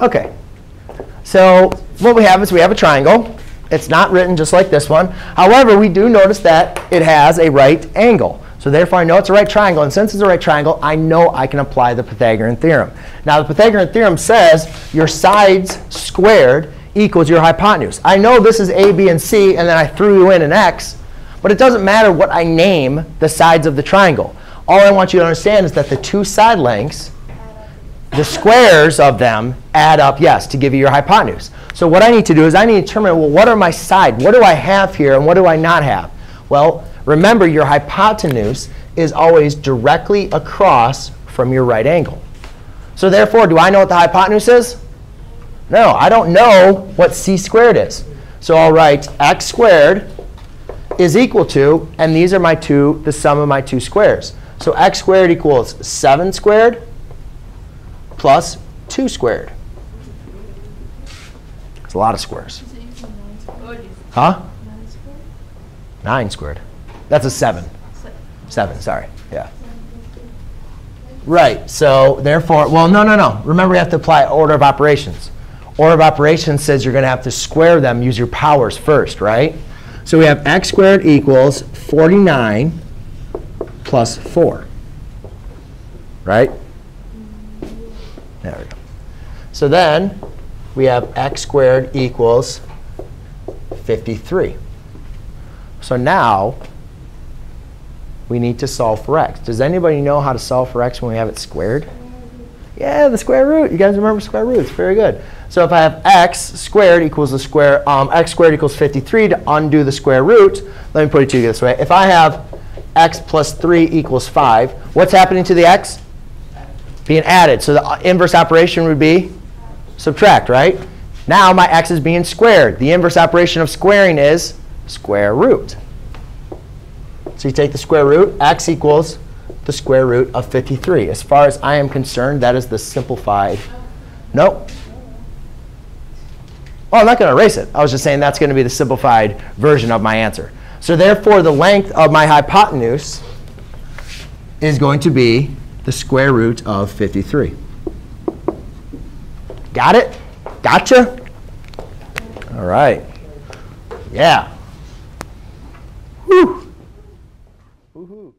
OK. So what we have is we have a triangle. It's not written just like this one. However, we do notice that it has a right angle. So therefore, I know it's a right triangle. And since it's a right triangle, I know I can apply the Pythagorean theorem. Now, the Pythagorean theorem says your sides squared equals your hypotenuse. I know this is a, b, and c, and then I threw you in an x. But it doesn't matter what I name the sides of the triangle. All I want you to understand is that the two side lengths, the squares of them add up, yes, to give you your hypotenuse. So what I need to do is I need to determine, well, what are my sides? What do I have here, and what do I not have? Well, remember, your hypotenuse is always directly across from your right angle. So therefore, do I know what the hypotenuse is? No, I don't know what c squared is. So I'll write x squared is equal to, and these are my two, the sum of my two squares. So x squared equals 7 squared plus 2 squared. It's a lot of squares. Huh? 9 squared. That's a 7. 7, sorry. Yeah. Right. So therefore, well, no, no, no. Remember, you have to apply order of operations. Order of operations says you're going to have to square them, use your powers first, right? So we have x squared equals 49 plus 4. Right? There we go. So then we have x squared equals 53. So now we need to solve for x. Does anybody know how to solve for x when we have it squared? Yeah, the square root. You guys remember square roots. Very good. So if I have x squared equals the square, um, x squared equals 53 to undo the square root, let me put it to you this way. If I have x plus 3 equals 5, what's happening to the x? Being added. So the inverse operation would be subtract, right? Now my x is being squared. The inverse operation of squaring is square root. So you take the square root, x equals the square root of 53. As far as I am concerned, that is the simplified. Nope. Well, I'm not going to erase it. I was just saying that's going to be the simplified version of my answer. So therefore, the length of my hypotenuse is going to be the square root of 53. Got it? Gotcha? All right. Yeah. Whew. Woohoo.